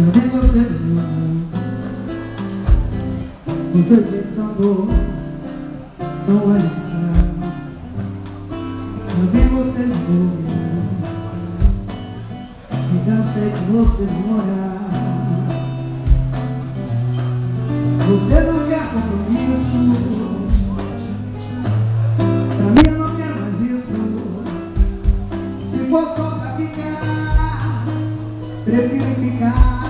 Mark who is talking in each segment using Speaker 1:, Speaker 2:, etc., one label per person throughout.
Speaker 1: Eu você não Você grita amor Não vai entrar Eu você não Me cansei de você morar Você não quer compromisso prefiro ficar.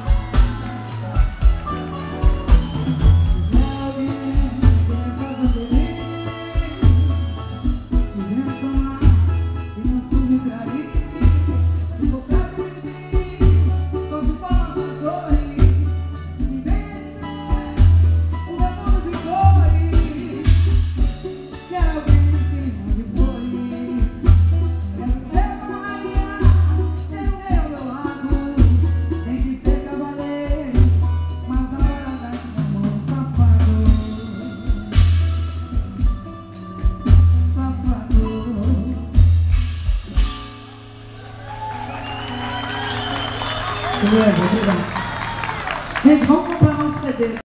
Speaker 1: Des grands comparants, c'est